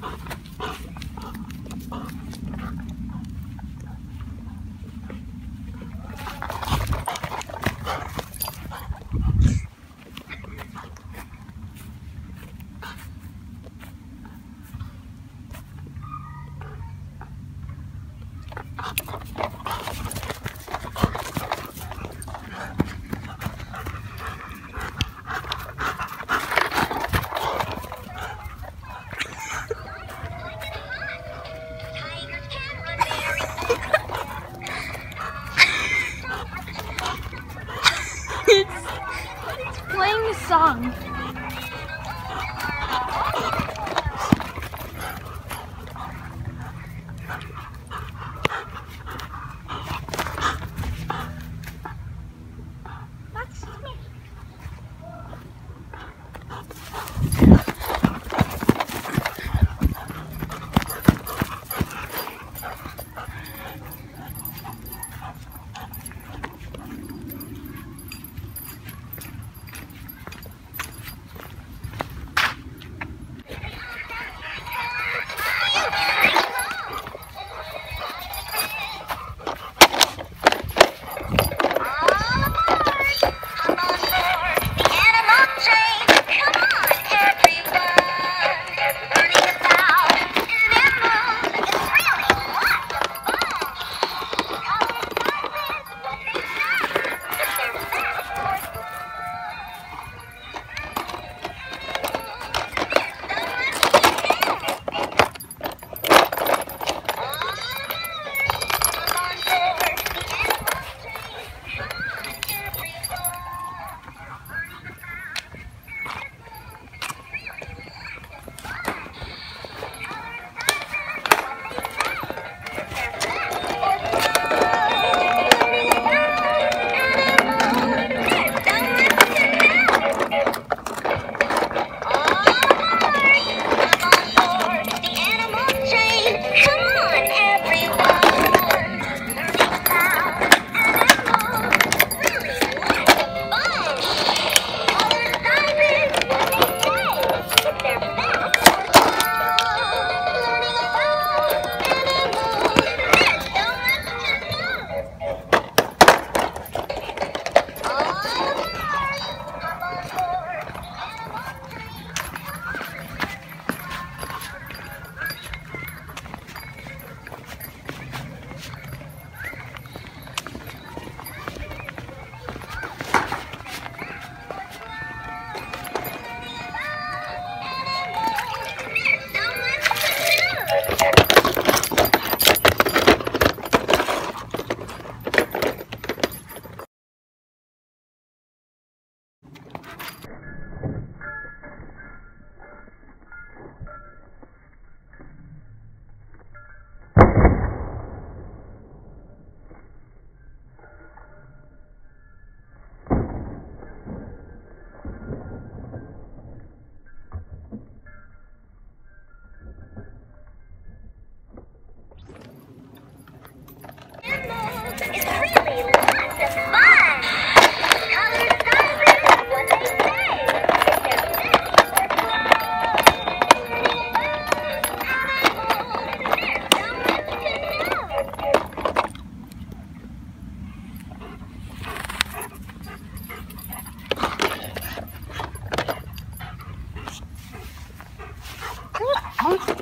Thank playing the song. Hey.